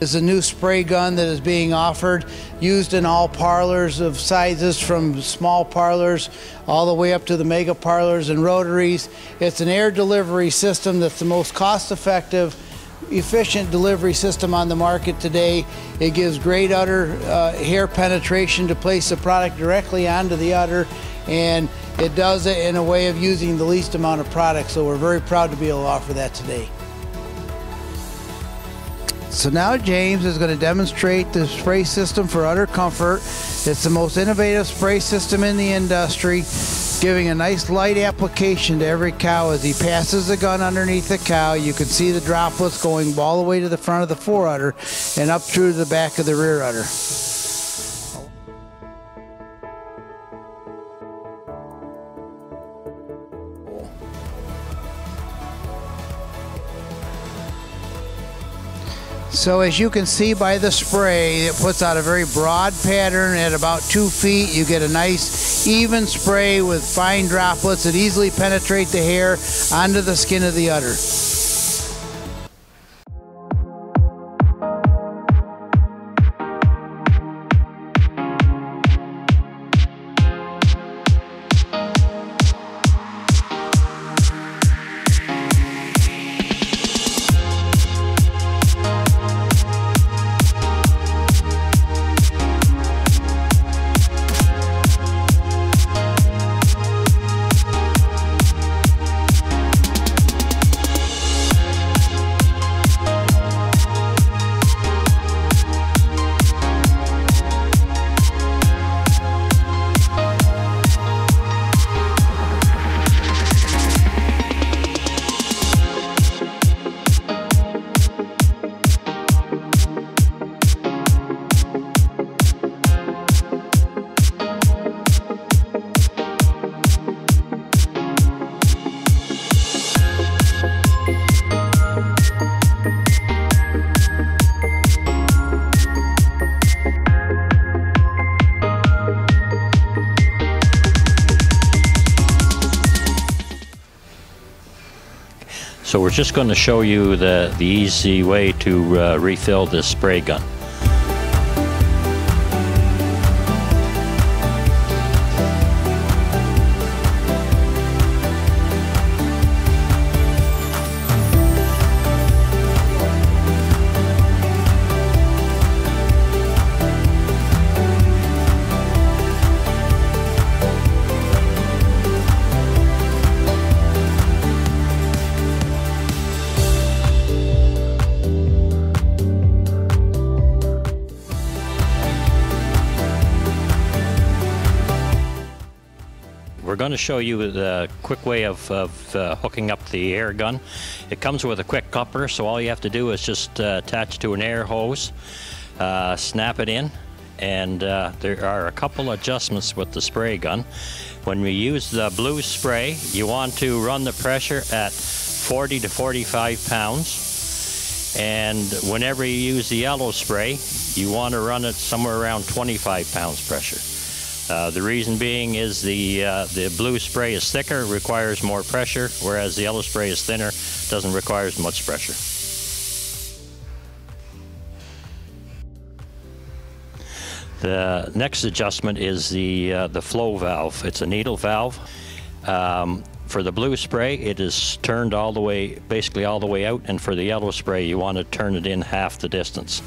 is a new spray gun that is being offered, used in all parlors of sizes from small parlors all the way up to the mega parlors and rotaries. It's an air delivery system that's the most cost effective efficient delivery system on the market today. It gives great udder uh, hair penetration to place the product directly onto the udder and it does it in a way of using the least amount of product so we're very proud to be able to offer that today. So now James is going to demonstrate the spray system for udder comfort. It's the most innovative spray system in the industry, giving a nice light application to every cow as he passes the gun underneath the cow. You can see the droplets going all the way to the front of the fore udder and up through the back of the rear udder. So as you can see by the spray, it puts out a very broad pattern at about two feet. You get a nice even spray with fine droplets that easily penetrate the hair onto the skin of the udder. So we're just going to show you the, the easy way to uh, refill this spray gun. Going to show you the quick way of, of uh, hooking up the air gun. It comes with a quick coupler, so all you have to do is just uh, attach to an air hose, uh, snap it in, and uh, there are a couple adjustments with the spray gun. When we use the blue spray, you want to run the pressure at 40 to 45 pounds. And whenever you use the yellow spray, you want to run it somewhere around 25 pounds pressure. Uh, the reason being is the uh, the blue spray is thicker, requires more pressure, whereas the yellow spray is thinner, doesn't require as much pressure. The next adjustment is the uh, the flow valve. It's a needle valve. Um, for the blue spray, it is turned all the way, basically all the way out, and for the yellow spray, you want to turn it in half the distance.